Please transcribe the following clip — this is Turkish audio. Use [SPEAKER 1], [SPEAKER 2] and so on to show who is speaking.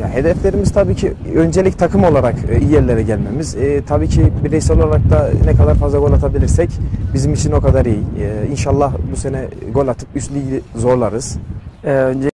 [SPEAKER 1] Ya hedeflerimiz tabii ki öncelik takım olarak e, iyi yerlere gelmemiz. E, tabii ki bireysel olarak da ne kadar fazla gol atabilirsek bizim için o kadar iyi. E, inşallah bu sene gol atıp üst ligi zorlarız.
[SPEAKER 2] Ee, önce